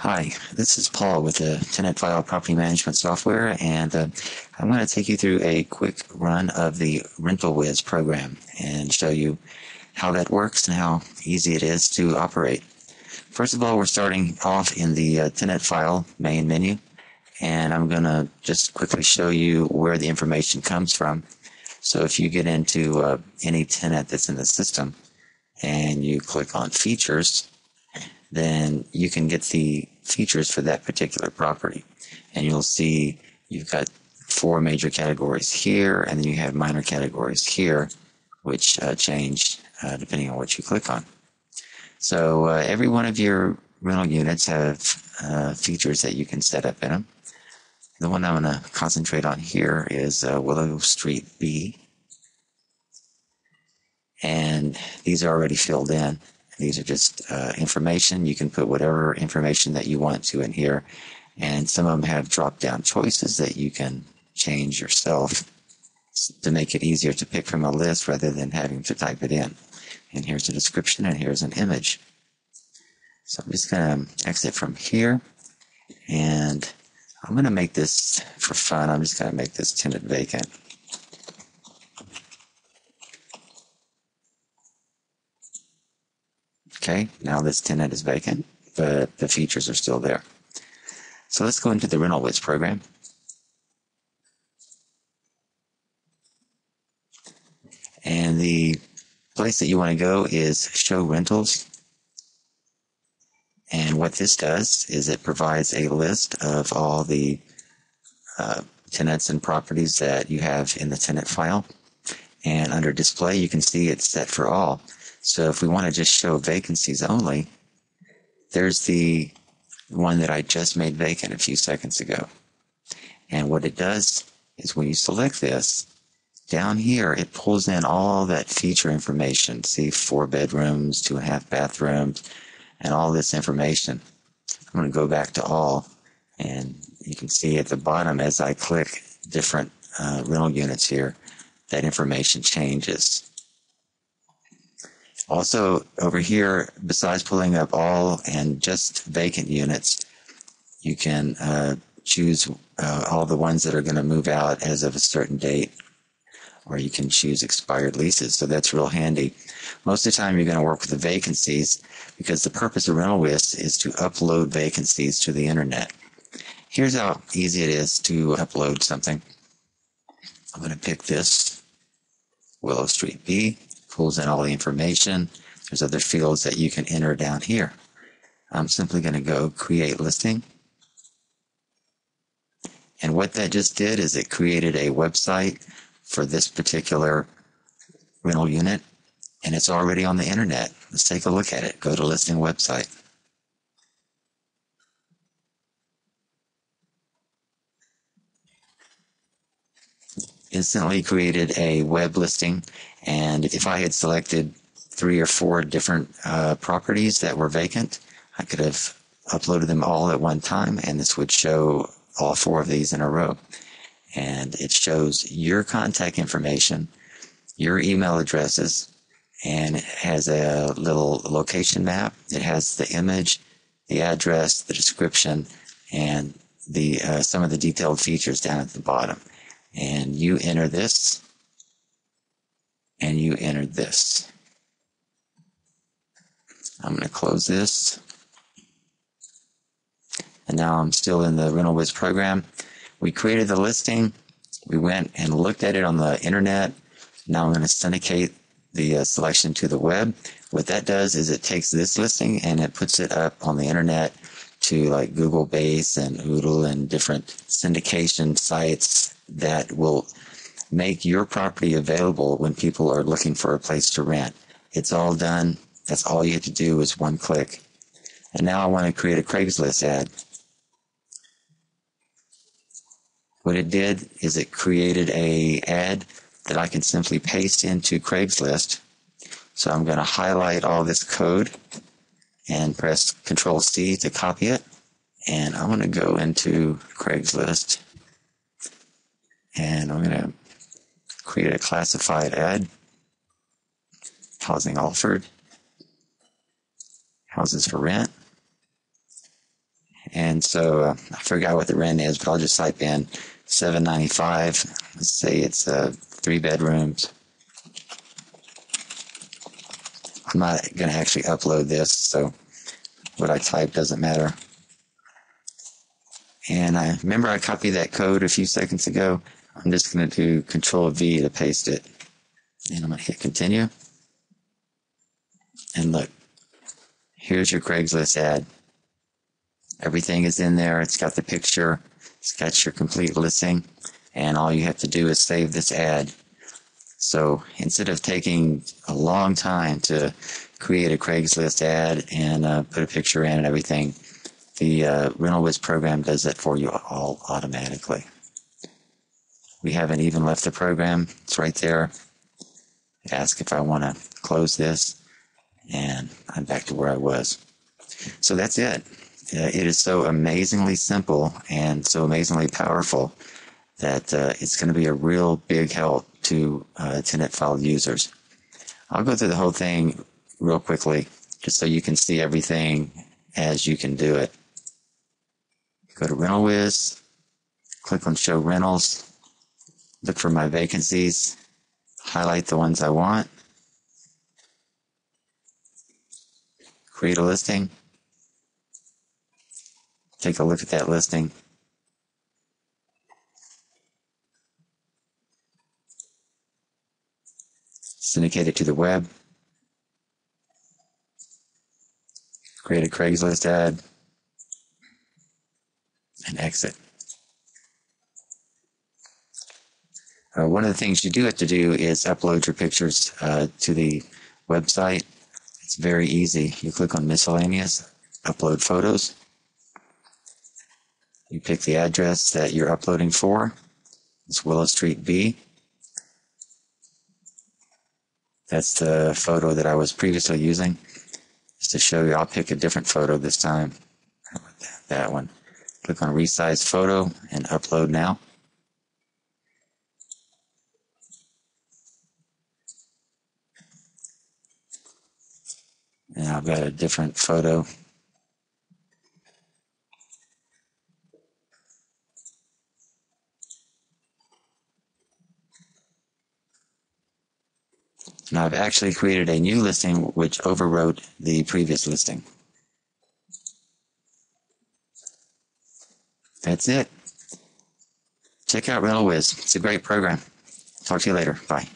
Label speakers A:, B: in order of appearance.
A: Hi, this is Paul with the Tenant File Property Management Software, and uh, I'm going to take you through a quick run of the Rental RentalWiz program and show you how that works and how easy it is to operate. First of all, we're starting off in the uh, Tenant File main menu, and I'm going to just quickly show you where the information comes from. So if you get into uh, any tenant that's in the system and you click on Features, then you can get the features for that particular property. And you'll see you've got four major categories here, and then you have minor categories here, which uh, change uh, depending on what you click on. So uh, every one of your rental units have uh, features that you can set up in them. The one I'm going to concentrate on here is uh, Willow Street B. And these are already filled in. These are just uh, information. You can put whatever information that you want to in here. And some of them have drop down choices that you can change yourself to make it easier to pick from a list rather than having to type it in. And here's a description and here's an image. So I'm just going to exit from here and I'm going to make this for fun. I'm just going to make this tenant vacant. Okay, now this tenant is vacant, but the features are still there. So let's go into the RentalWiz program. And the place that you want to go is Show Rentals. And what this does is it provides a list of all the uh, tenants and properties that you have in the tenant file. And under display, you can see it's set for all. So if we want to just show vacancies only, there's the one that I just made vacant a few seconds ago. And what it does is when you select this, down here, it pulls in all that feature information. See, four bedrooms, two and a half bathrooms, and all this information. I'm going to go back to all, and you can see at the bottom as I click different uh, rental units here, that information changes. Also, over here, besides pulling up all and just vacant units, you can uh, choose uh, all the ones that are going to move out as of a certain date, or you can choose expired leases. So that's real handy. Most of the time, you're going to work with the vacancies because the purpose of RentalWiz is to upload vacancies to the internet. Here's how easy it is to upload something. I'm going to pick this Willow Street B in all the information. There's other fields that you can enter down here. I'm simply going to go create listing. And what that just did is it created a website for this particular rental unit and it's already on the internet. Let's take a look at it. Go to listing website. Instantly created a web listing and if I had selected three or four different uh, properties that were vacant, I could have uploaded them all at one time, and this would show all four of these in a row. And it shows your contact information, your email addresses, and it has a little location map. It has the image, the address, the description, and the uh, some of the detailed features down at the bottom. And you enter this and you entered this. I'm going to close this. And now I'm still in the RentalWiz program. We created the listing. We went and looked at it on the internet. Now I'm going to syndicate the uh, selection to the web. What that does is it takes this listing and it puts it up on the internet to like Google Base and Oodle and different syndication sites that will make your property available when people are looking for a place to rent. It's all done. That's all you have to do is one click. And now I want to create a Craigslist ad. What it did is it created a ad that I can simply paste into Craigslist. So I'm going to highlight all this code and press Control C to copy it. And I'm going to go into Craigslist and I'm going to create a classified ad. Housing offered. Houses for rent. And so uh, I forgot what the rent is, but I'll just type in 795. Let's say it's uh, three bedrooms. I'm not going to actually upload this, so what I type doesn't matter. And I remember I copied that code a few seconds ago. I'm just going to do Control V to paste it. And I'm going to hit continue. And look, here's your Craigslist ad. Everything is in there. It's got the picture. It's got your complete listing. And all you have to do is save this ad. So instead of taking a long time to create a Craigslist ad and uh, put a picture in and everything, the uh, RentalWiz program does that for you all automatically. We haven't even left the program. It's right there. Ask if I want to close this, and I'm back to where I was. So that's it. Uh, it is so amazingly simple and so amazingly powerful that uh, it's going to be a real big help to uh, tenant file users. I'll go through the whole thing real quickly just so you can see everything as you can do it. Go to RentalWiz, click on Show Rentals, look for my vacancies, highlight the ones I want, create a listing, take a look at that listing. Syndicate it to the web. Create a Craigslist ad and exit. Uh, one of the things you do have to do is upload your pictures uh, to the website. It's very easy. You click on miscellaneous, upload photos. You pick the address that you're uploading for. It's Willow Street B. That's the photo that I was previously using. Just to show you, I'll pick a different photo this time. That one. Click on resize photo and upload now. And I've got a different photo. And I've actually created a new listing which overwrote the previous listing. That's it. Check out RentalWiz. It's a great program. Talk to you later. Bye.